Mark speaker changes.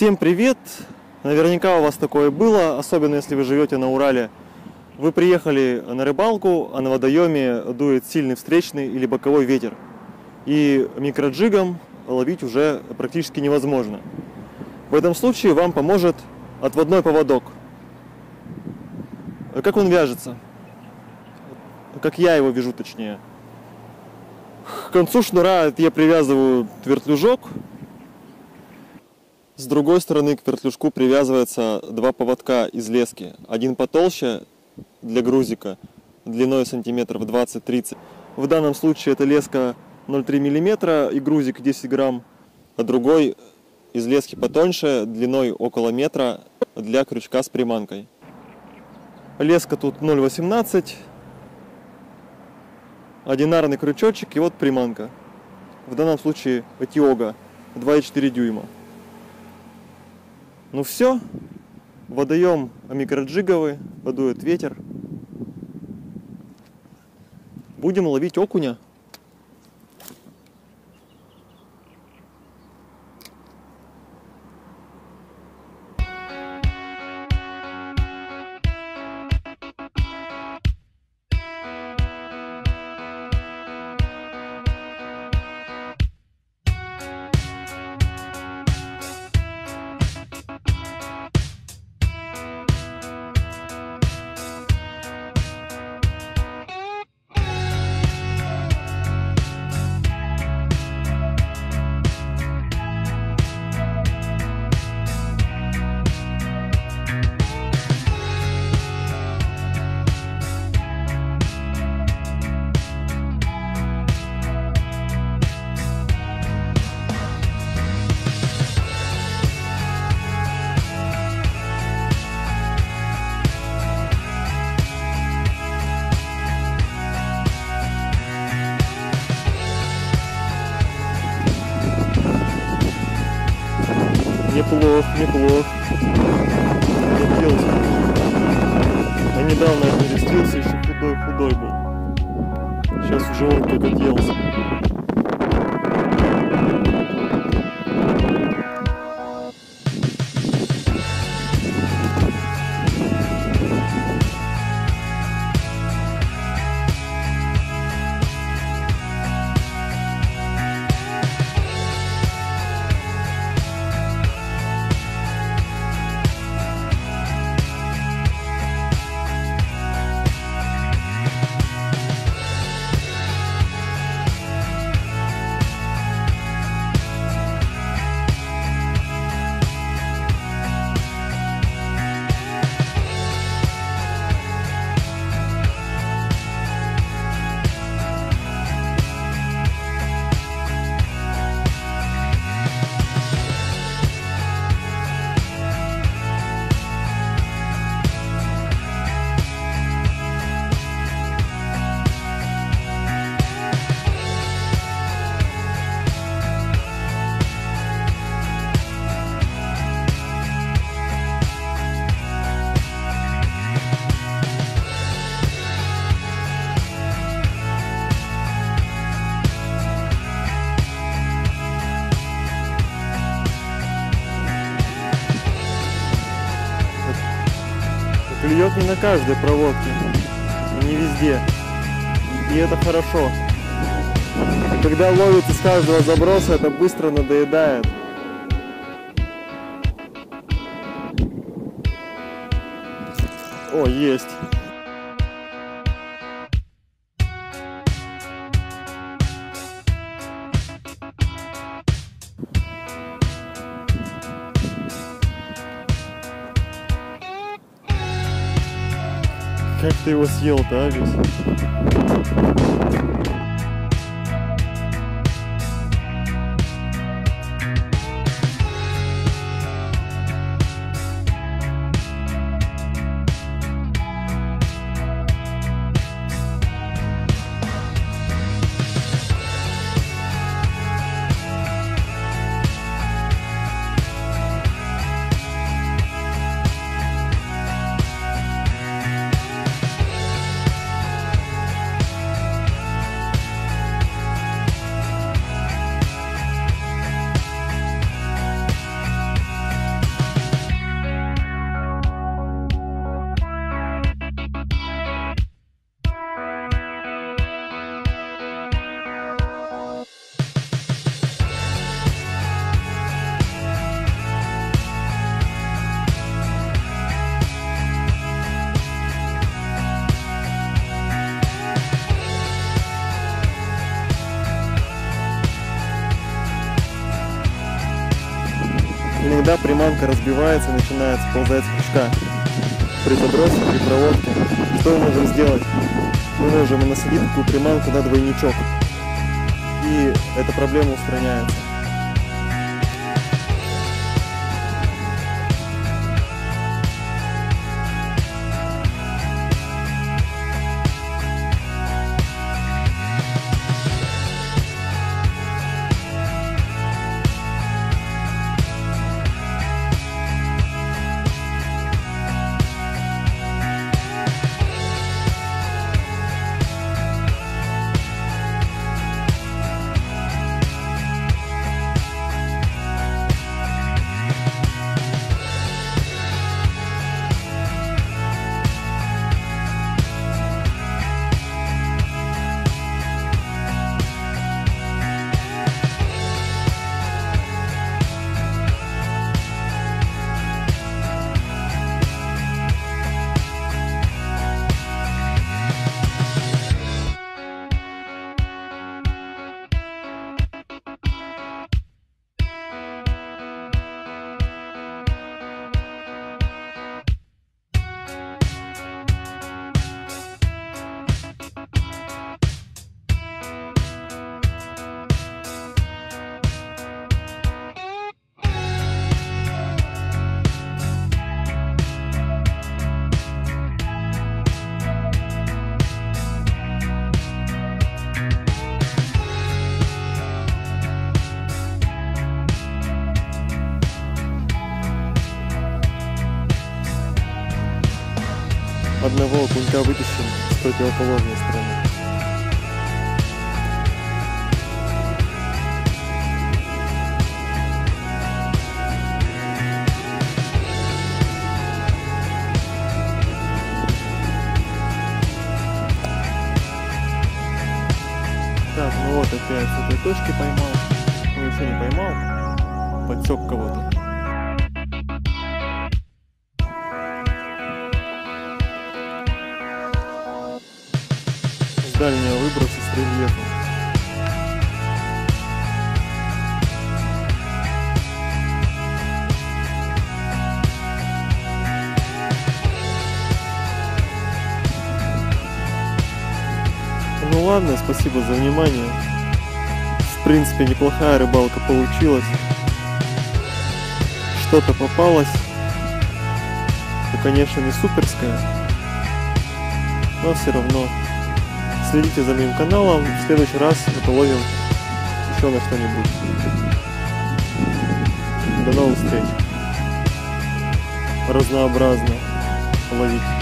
Speaker 1: Всем привет! Наверняка у вас такое было, особенно если вы живете на Урале. Вы приехали на рыбалку, а на водоеме дует сильный встречный или боковой ветер. И микроджигом ловить уже практически невозможно. В этом случае вам поможет отводной поводок. Как он вяжется? Как я его вяжу точнее. К концу шнура я привязываю вертлюжок, с другой стороны к вертлюжку привязывается два поводка из лески. Один потолще для грузика, длиной сантиметров 20-30. В данном случае это леска 0,3 мм и грузик 10 грамм, а другой из лески потоньше, длиной около метра для крючка с приманкой. Леска тут 0,18, одинарный крючочек и вот приманка. В данном случае Этиога 2,4 дюйма. Ну все, водоем микроджиговый, подует ветер. Будем ловить окуня. Недавно перестрелся, еще худой-худой был. Сейчас уже он как оделся. Клюет не на каждой проводке. Не везде. И это хорошо. И когда ловит из каждого заброса, это быстро надоедает. О, есть. Как ты его съел-то, а, весь? Приманка разбивается, начинает сползать с крючка. При забросе, при проводке. Что мы можем сделать? Мы можем насадить такую приманку на двойничок. И эта проблема устраняется. Одного кунька вытащим с противоположной стороны. Так, ну вот опять с этой точки поймал. Ну еще не поймал. Подсек кого-то. Дальнего выброса с рельефом. Ну ладно, спасибо за внимание. В принципе, неплохая рыбалка получилась. Что-то попалось. Ну, конечно, не суперское. Но все равно. Следите за моим каналом. В следующий раз мы половим еще на что-нибудь. До новых встреч. Разнообразно ловить.